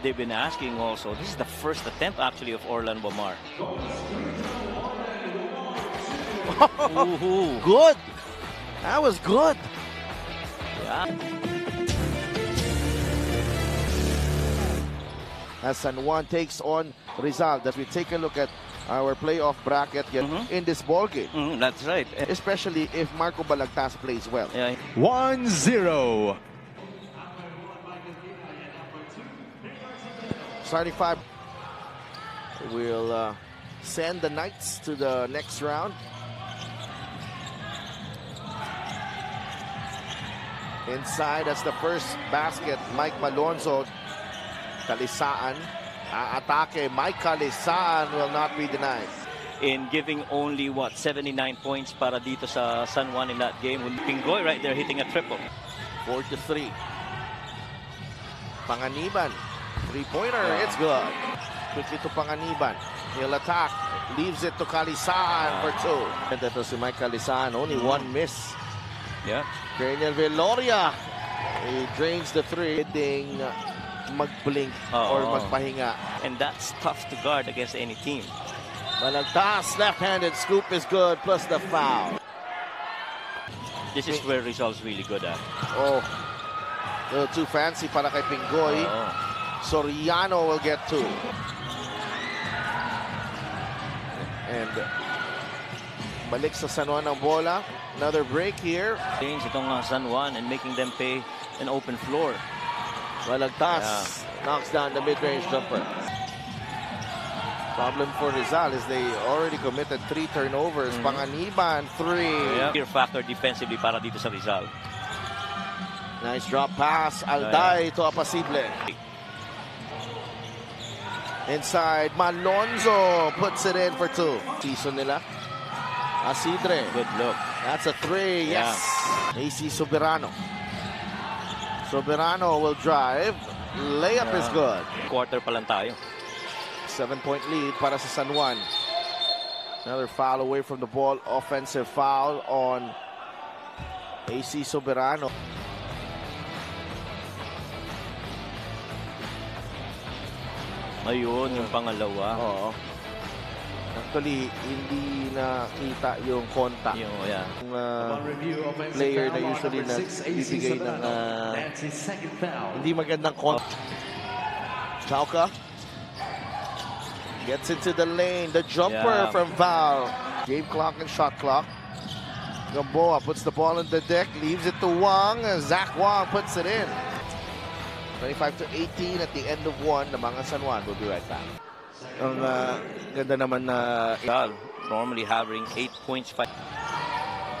They've been asking also. This is the first attempt actually of Orlan Wamar. Ooh, Good. That was good. yeah. As San Juan takes on Rizal. As we take a look at our playoff bracket yet Mhm. in this ball game. Mm, that's right. Especially if Marco Balagtas plays well. Yeah, 1 0. Starting five will uh, send the Knights to the next round. Inside, that's the first basket. Mike Malonzo, Calisaan, aatake. Mike Calisaan will not be denied. in giving only what 79 points para dito sa San Juan in that game. Pingoy right there hitting a triple. 4 to 3. Panganiban, three-pointer, it's good. Quickly to Panganiban. He'll attack, leaves it to Kalisaan for two. And ito si Mike Kalisaan, only one miss. Yeah. Cranial Veloria. He drains the three. Pwedeng mag-blink or Oo. magpahinga. And that's tough to guard against any team. Balagtas, left-handed scoop is good, plus the foul. This is where results really good at. Oh, a little too fancy para kay Pingoy. Oo. Soriano will get two. And balik sa San Juan ang bola. Another break here. Change itong uh, San Juan and making them pay an open floor. Balagtas knocks down the mid-range jumper. Problem for Rizal is they already committed three turnovers. Mhm. Panganiban, three. Yeah. Fear factor defensively para dito sa Rizal. Nice drop pass. Alday to Apasible. Inside, Malonzo puts it in for two. Season nila. Asidre. Good look. That's a three. Yeah. Yes. AC Soberano. Soberano will drive. Layup is good. Quarter pa lang tayo. Seven-point lead para sa San Juan. Another foul away from the ball. Offensive foul on AC Soberano. Ayun, yung pangalawa. Oo. Actually, hindi nakita yung contact. Yung, yeah. Yung uh, player na usually na bibigay ng uh, hindi magandang contact. Chauka gets into the lane. The jumper Yeah. from Val. Game clock and shot clock. Gamboa puts the ball on the deck, leaves it to Wang. Zach Wang puts it in. 25 to 18 at the end of one. The mga San Juan will be right back. Ang uh, ganda naman na Rizal normally having 8 points. Five.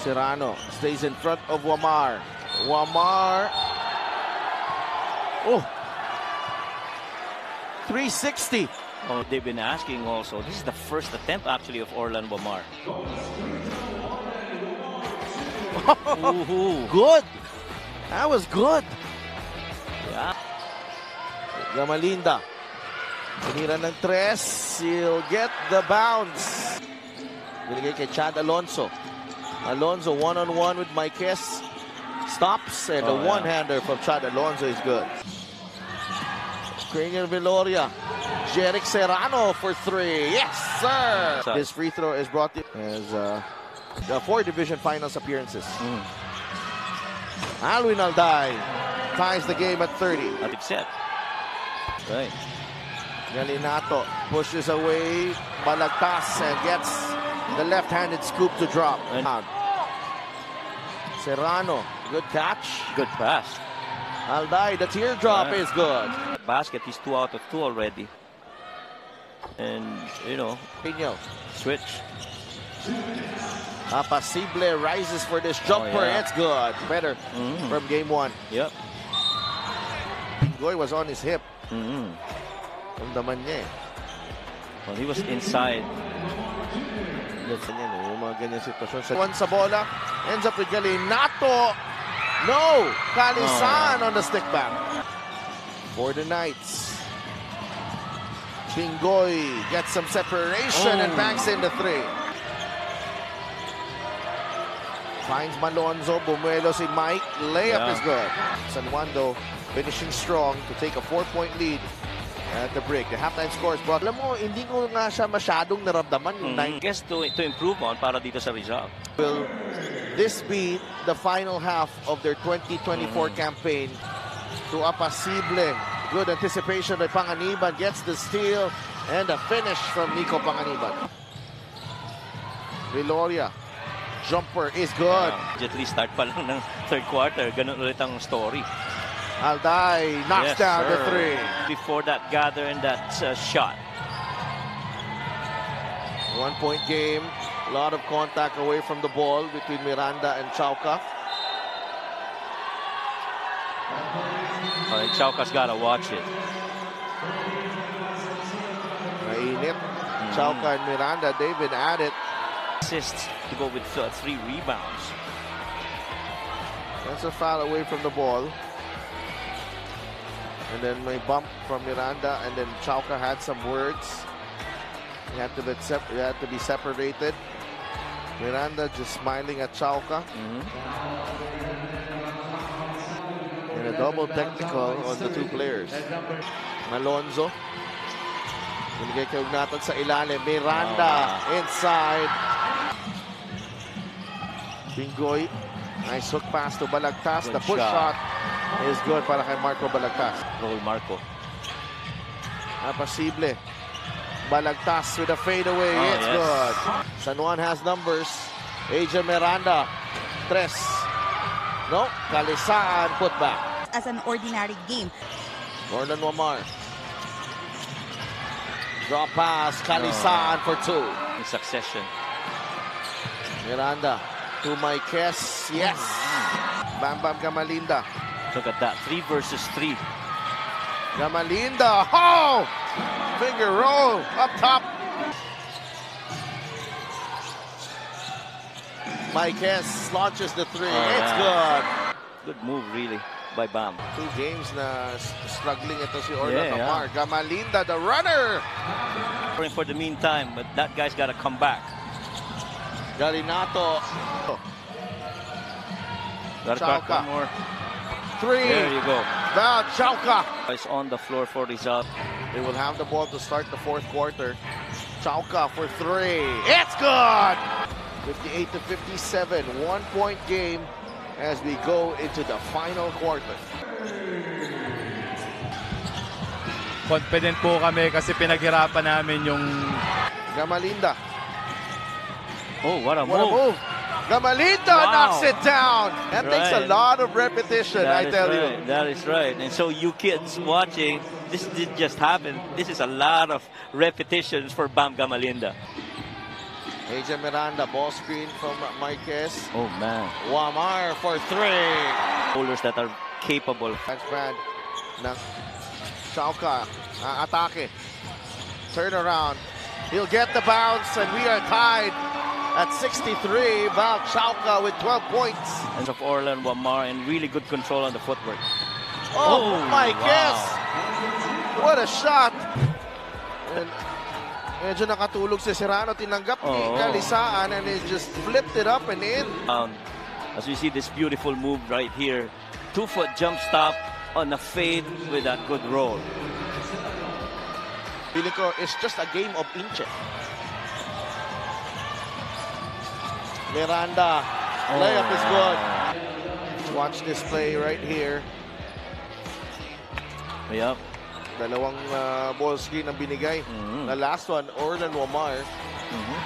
Serrano stays in front of Wamar. Wamar. Oh. 360. Oh, they've been asking also. This is the first attempt actually of Orlan. Ooh, Good. That was good. Yeah. Gamalinda. Tinira ng tres. He'll get the bounce. Binigay kay Chad Alonso. Alonso one-on-one with Marquez. Stops and Oh, a one-hander from Chad Alonso is good. Cranial Viloria. Jerick Serrano for three. Yes, sir. His free throw is brought to as uh, the four division finals appearances. Mm. Alwin Alday ties the game at 30. At set. Right. Galinato pushes away Balagtas and gets the left-handed scoop to drop. And- Serrano, good catch. Good pass. Alday, the teardrop Yeah. is good. Basket, he's 2 out of 2 already. And, you know, Pino, switch. Apasible rises for this jumper. yeah. It's good. Better Mm. from game one. Yep. Goy was on his hip. Mm Ramdaman niya eh. Well, he was inside. That's ganyan yung mga ganyan sitwasyon. Sa one sa bola, ends up with Galinato. No! Calisaan on the stick back. For the Knights. Pingoy gets some separation and Oh. banks in the three. Finds Malonzo, bumuelo si Mike. Layup Yeah. is good. San Juan though finishing strong to take a four-point lead At the break, the halftime scores brought. Alam mo, hindi ko nga siya masyadong naramdaman yung Mm, nine. guess to, to improve on para dito sa Rizal. Will this be the final half of their 2024 campaign? To Apasible. Good anticipation by Panganiban. Gets the steal and a finish from Nico Panganiban. Viloria. Jumper is good. Uh, at least start pa lang ng third quarter. Ganun ulit ang story. Alday knocks Yes, down the three. Before that gather and that uh, shot. One point game. A lot of contact away from the ball between Miranda and Chauca. Uh, Chauca's gotta watch it. Mainit. Chauca and Miranda, they've been at it. Assists to go with uh, three rebounds. That's a foul away from the ball. And then my bump from Miranda, and then Chauca had some words. He had to be, sep- he had to be separated. Miranda just smiling at Chauca. Mhm. And a double technical on the two players. Malonzo. Binigay kay Ugnatan sa ilalim. Miranda inside. Pingoy. Nice hook pass to Balagtas. Good the push shot. shot. Is good para kay Marco Balagtas. Roll Marco. Apasible. Balagtas with a fadeaway. Oh, it's yes. good. San Juan has numbers. Aja Miranda. Tres. No. Kalisaan put back. as an ordinary game. Gordon Wamar. Drop pass. Kalisaan for two. In succession. Miranda to Marquez. Yes. Bam Bam Gamalinda. Look at that. Three versus three. Gamalinda. Oh! Finger roll up top. Marquez launches the three. Oh, it's good. Good move, really, by Bam. Two games na struggling ito si Orlando Yeah, yeah. Gamalinda, the runner. For the meantime, but that guy's got to come back. Galinato. Got to crack Chauca. one more. Three. There you go. Now Chauca. It's on the floor for Rizal. They will have the ball to start the fourth quarter. Chauca for three. It's good. 58 to 57. One point game as we go into the final quarter. Confident po kami kasi pinaghirapan namin yung Gamalinda. Oh, what a What a move. Move. Wow. knocks it down. That takes a lot of repetition, That I tell right. you. That is right. And so you kids watching, this did just happen. This is a lot of repetitions for Bam Gamalinda. AJ Miranda, ball screen from Marquez. Oh, man. Wamar for three. Bowlers that are capable. Touchpad ng Chauca. Uh, atake. Turn around. He'll get the bounce and we are tied at 63. Val Chauca with 12 points. And of Orlan Wamar and really good control on the footwork. Oh, Oh, my wow. guess. What a shot. And medyo nakatulog si Serrano. Tinanggap ni Oo. Calisaan and he just flipped it up and in. Um, as we see this beautiful move right here. Two foot jump stop on a fade with that good roll. Feeling it's just a game of inches. Miranda, layup is good. Watch this play right here. Yep. Dalawang uh, ball screen ang binigay. Mhm. The last one, Orlan Wamar. Mhm.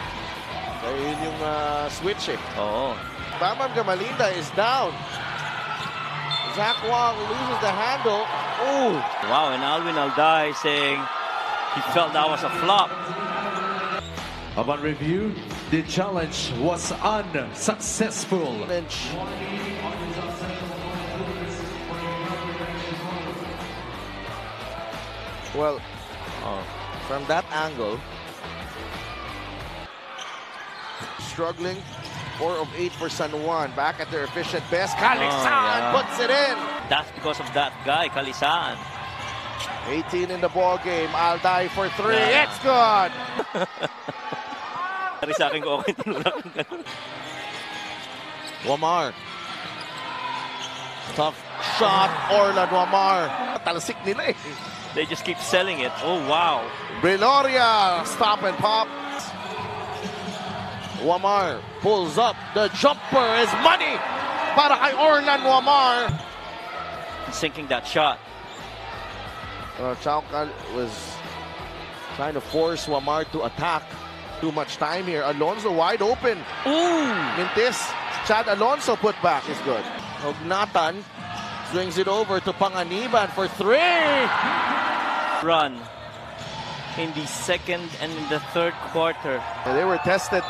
Kaya yun yung uh, switch eh. Oo. Bamam Gamalinda is down. Zach Wong loses the handle. Ooh. Wow, and Alvin Alday saying he felt that was a flop. Upon review, the challenge was unsuccessful. Lynch. Well, Oh. from that angle, struggling. Four of eight for San Juan. Back at their efficient best. Oh, Calisaan yeah. puts it in. That's because of that guy, Calisaan. 18 in the ball game. Alday for three. Yeah. It's good. Dari sa akin ko okay tulak ng. Wamar. Tough shot. Orlan Wamar. Talsik nila eh. They just keep selling it. Oh, wow. Viloria, stop and pop. Wamar pulls up. The jumper is money para kay Orlan Wamar. Sinking that shot. Uh, Chaucal was trying to force Wamar to attack. Too much time here. Alonso wide open. Ooh! Mintis. Chad Alonso put back is good. Ognatan swings it over to Panganiban for three. Run in the second and in the third quarter. And they were tested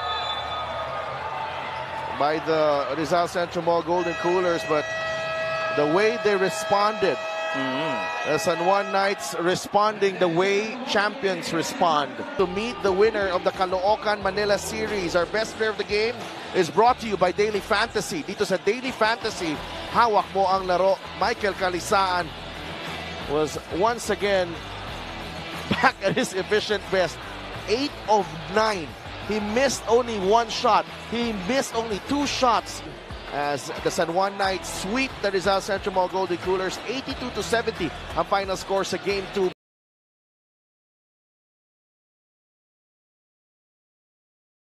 by the Rizal Central Mall Golden Coolers, but the way they responded, Mhm. the San Juan Knights responding the way champions respond. To meet the winner of the Caloocan Manila Series, our best player of the game is brought to you by Daily Fantasy. Dito sa Daily Fantasy, hawak mo ang laro. Michael Calisaan was once again back at his efficient best. Eight of nine. He missed only one shot. He missed only two shots as the San Juan Knights sweep the Rizal Central Mall Golden Coolers 82 to 70 ang final score sa game 2